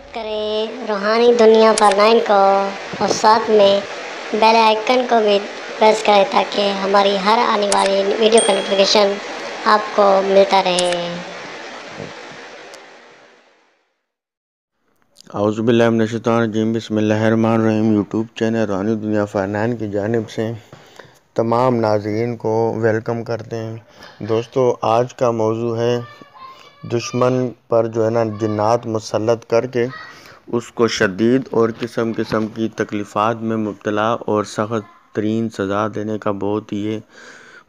Subscribe करें रूहानी दुनिया पर नाइन को और साथ में बेल आइकन को भी प्रेस करें ताकि हमारी हर आने वाली वीडियो का नोटिफिकेशन आपको मिलता रहे। आउज़बिल्लिनशैतानरजीम बसमीम यूट्यूब चैनल रानी दुनिया फ़ानान की जानब से तमाम नाजरीन को वेलकम करते हैं। दोस्तों, आज का मौजू है दुश्मन पर जो है ना जन्नात मुसलत करके उसको शदीद और किस्म किस्म की तकलीफ़ात में मुबतला और सख्त तरीन सज़ा देने का बहुत ही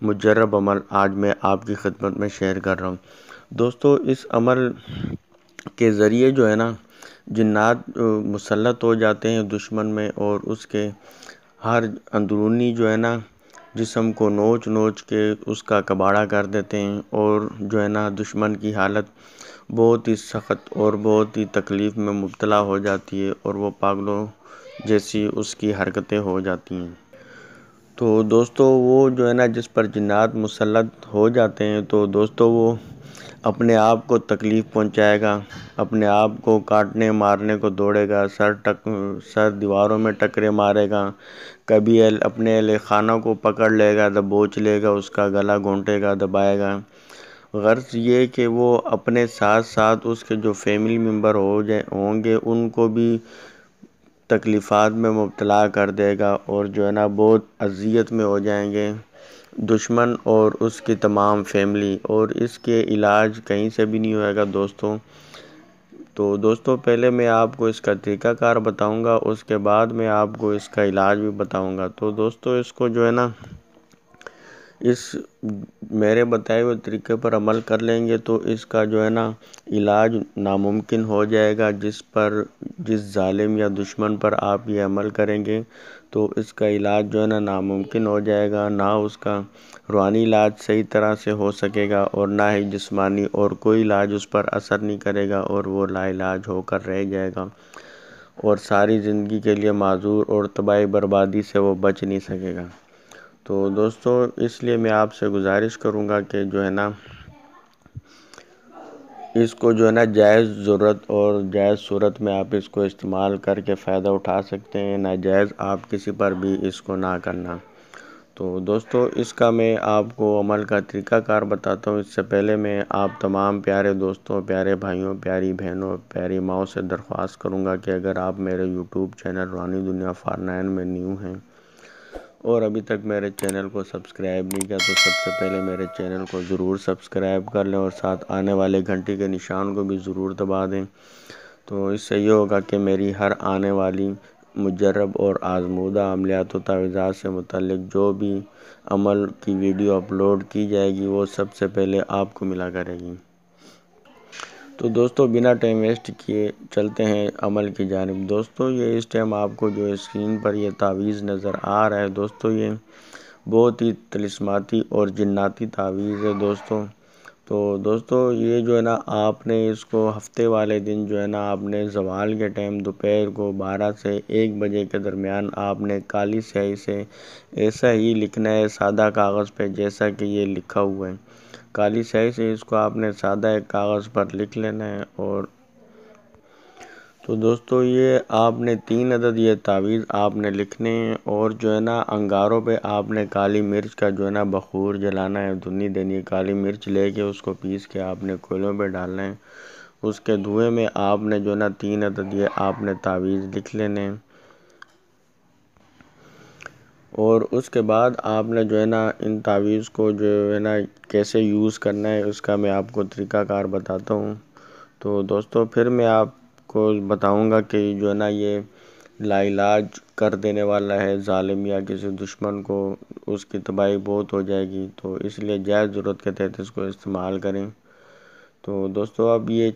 मुजरब अमल आज मैं आपकी खिदमत में शेयर कर रहा हूँ। दोस्तों, इस अमल के ज़रिए जो है ना जन्नात मुसलत हो जाते हैं दुश्मन में और उसके हर अंदरूनी जो है ना जिसम को नोच नोच के उसका कबाड़ा कर देते हैं और जो है ना, दुश्मन की हालत बहुत ही सख्त और बहुत ही तकलीफ़ में मुबतला हो जाती है और वो पागलों जैसी उसकी हरकतें हो जाती हैं। तो दोस्तों, वो जो है ना, जिस पर जिन्नात मुसलत हो जाते हैं तो दोस्तों वो अपने आप को तकलीफ़ पहुंचाएगा, अपने आप को काटने, मारने को दौड़ेगा, सर टक, सर दीवारों में टकरे मारेगा। कभी अपने अहल खाना को पकड़ लेगा, दबोच लेगा, उसका गला घोंटेगा, दबाएगा। गर्ज ये कि वो अपने साथ साथ उसके जो फैमिली मेंबर हो जाए होंगे, उनको भी तकलीफ़ात में मुबतला कर देगा और जो है ना, बहुत अजियत में हो जाएँगे। दुश्मन और उसकी तमाम फैमिली और इसके इलाज कहीं से भी नहीं होएगा, दोस्तों। तो दोस्तों, पहले मैं आपको इसका तरीक़ाकार बताऊँगा, उसके बाद मैं आपको इसका इलाज भी बताऊँगा। तो दोस्तों, इसको जो है ना इस मेरे बताए हुए तरीके पर अमल कर लेंगे तो इसका जो है ना इलाज नामुमकिन हो जाएगा, जिस पर, जिस ालिम या दुश्मन पर आप ये अमल करेंगे तो इसका इलाज जो है ना नामुमकिन हो जाएगा, ना उसका रूहानी इलाज सही तरह से हो सकेगा और ना ही जिस्मानी और कोई इलाज उस पर असर नहीं करेगा और वो लाइलाज होकर रह जाएगा और सारी ज़िंदगी के लिए माजूर और तबाही बर्बादी से वो बच नहीं सकेगा। तो दोस्तों, इसलिए मैं आपसे गुजारिश करूँगा कि जो है ना, इसको जो है ना जायज़ ज़रूरत और जायज़ सूरत में आप इसको इस्तेमाल करके फ़ायदा उठा सकते हैं नाजायज़ आप किसी पर भी इसको ना करना। तो दोस्तों, इसका मैं आपको अमल का तरीक़ाकार बताता हूँ। इससे पहले मैं आप तमाम प्यारे दोस्तों, प्यारे भाइयों, प्यारी बहनों, प्यारी माओ से दरख्वास्त करूँगा कि अगर आप मेरे यूट्यूब चैनल रानी दुनिया फारनैन में न्यू हैं और अभी तक मेरे चैनल को सब्सक्राइब नहीं किया तो सबसे पहले मेरे चैनल को ज़रूर सब्सक्राइब कर लें और साथ आने वाले घंटी के निशान को भी ज़रूर दबा दें। तो इससे ये होगा कि मेरी हर आने वाली मुजरब और आजमूदा अमलियात तावीज़ात से मुतल जो भी अमल की वीडियो अपलोड की जाएगी, वो सबसे पहले आपको मिला करेगी। तो दोस्तों, बिना टाइम वेस्ट किए चलते हैं अमल की जानब। दोस्तों, ये इस टाइम आपको जो स्क्रीन पर ये तावीज़ नज़र आ रहा है। दोस्तों, ये बहुत ही तलिस्माती और जन्नाती तावीज़ है दोस्तों। तो दोस्तों, ये जो है ना, आपने इसको हफ़्ते वाले दिन जो है ना, आपने जवाल के टाइम दोपहर को 12 से एक बजे के दरमियान आपने काली स्याही से ऐसा ही लिखना है, सादा कागज़ पे जैसा कि ये लिखा हुआ है। काली स्याही से इसको आपने सादा एक कागज़ पर लिख लेना है और तो दोस्तों ये आपने तीन अदद ये तावीज़ आपने लिखने हैं और जो है ना अंगारों पे आपने काली मिर्च का जो है ना बखूर जलाना है धुनी देनी है, काली मिर्च लेके उसको पीस के आपने कोयलों पे डालना है। उसके धुएँ में आपने जो है ना तीन अदद ये आपने तावीज़ लिख लेने हैं। और उसके बाद आपने जो है ना, इन तावीज़ को जो है ना, कैसे यूज़ करना है, उसका मैं आपको तरीक़ाकार बताता हूँ। तो दोस्तों, फिर मैं आपको बताऊँगा कि जो है ना, ये लाइलाज कर देने वाला है ालिम या किसी दुश्मन को, उसकी तबाही बहुत हो जाएगी। तो इसलिए जायज़ ज़रूरत के तहत इसको इस्तेमाल करें। तो दोस्तों, अब ये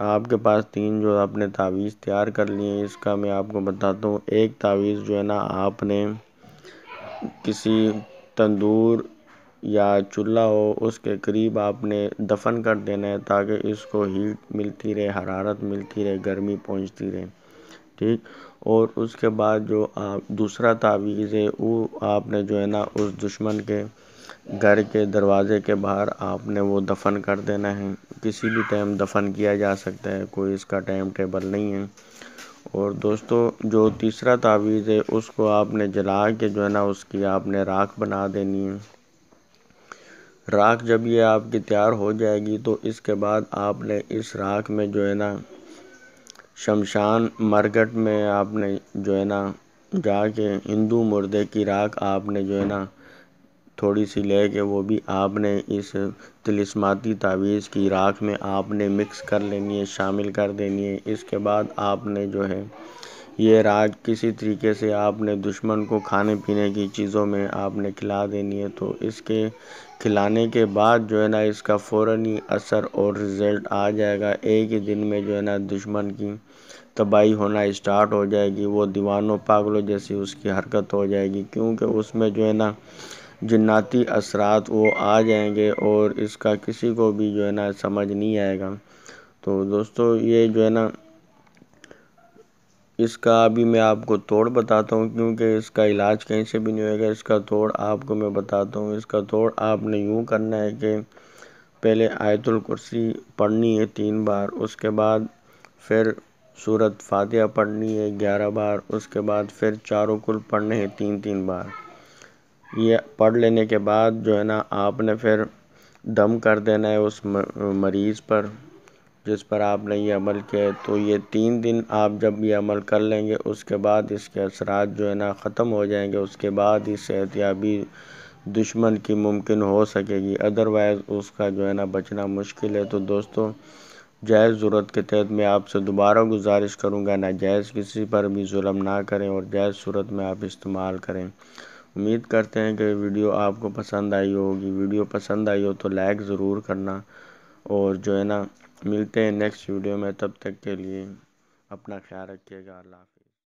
आपके पास तीन जो आपने तावीज़ तैयार कर लिए इसका मैं आपको बताता हूँ। एक तावीज़ जो है ना, आपने किसी तंदूर या चूल्हा हो, उसके करीब आपने दफन कर देना है ताकि इसको हीट मिलती रहे, हरारत मिलती रहे, गर्मी पहुँचती रहे, ठीक? और उसके बाद जो आप दूसरा तावीज़ है, वो आपने जो है ना, उस दुश्मन के घर के दरवाज़े के बाहर आपने वो दफन कर देना है। किसी भी टाइम दफन किया जा सकता है, कोई इसका टाइम टेबल नहीं है। और दोस्तों, जो तीसरा तावीज़ है, उसको आपने जला के जो है ना, उसकी आपने राख बना देनी है। राख जब ये आपकी तैयार हो जाएगी तो इसके बाद आपने इस राख में जो है ना, शमशान मरगट में आपने जो है ना, जाके हिंदू मुर्दे की राख आपने जो है ना थोड़ी सी ले के वो भी आपने इस तिलिस्माती तावीज़ की राख में आपने मिक्स कर लेनी है, शामिल कर देनी है। इसके बाद आपने जो है, ये राग किसी तरीके से आपने दुश्मन को खाने पीने की चीज़ों में आपने खिला देनी है। तो इसके खिलाने के बाद जो है ना, इसका फ़ौर ही असर और रिज़ल्ट आ जाएगा। एक ही दिन में जो है ना, दुश्मन की तबाही होना स्टार्ट हो जाएगी। वो दीवानों पागलों जैसी उसकी हरकत हो जाएगी, क्योंकि उसमें जो है ना जन्नाती असरात वो आ जाएँगे और इसका किसी को भी जो है ना समझ नहीं आएगा। तो दोस्तों, ये जो है ना, इसका अभी मैं आपको तोड़ बताता हूँ, क्योंकि इसका इलाज कहीं से भी नहीं होएगा। इसका तोड़ आपको मैं बताता हूँ। इसका तोड़ आपने यूँ करना है कि पहले आयतुल कुर्सी पढ़नी है तीन बार, उसके बाद फिर सूरत फातिहा पढ़नी है ग्यारह बार, उसके बाद फिर चारों कुल पढ़ने हैं तीन तीन बार। ये पढ़ लेने के बाद जो है ना, आपने फिर दम कर देना है उस मरीज़ पर, जिस पर आपने ये अमल किया है। तो ये तीन दिन आप जब ये अमल कर लेंगे, उसके बाद इसके असरात जो है ना, ख़त्म हो जाएँगे। उसके बाद ही सेहतियाबी दुश्मन की मुमकिन हो सकेगी। अदरवाइज़ उसका जो है ना, बचना मुश्किल है। तो दोस्तों, जायज़ ज़रूरत के तहत मैं आपसे दोबारा गुजारिश करूँगा, नाजायज़ किसी पर भी जुल्म ना करें और जायज़ सूरत में आप इस्तेमाल करें। उम्मीद करते हैं कि वीडियो आपको पसंद आई होगी। वीडियो पसंद आई हो तो लाइक ज़रूर करना और जो है ना, मिलते हैं नेक्स्ट वीडियो में, तब तक के लिए अपना ख्याल रखिएगा। अल्लाह